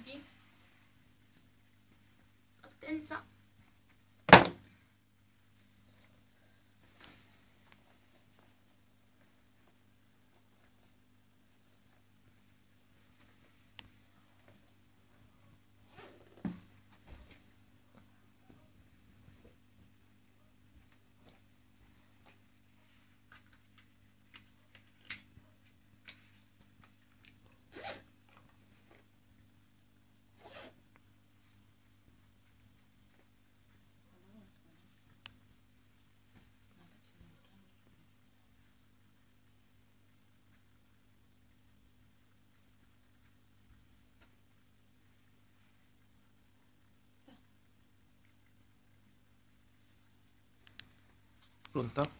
Сергей. Pronto.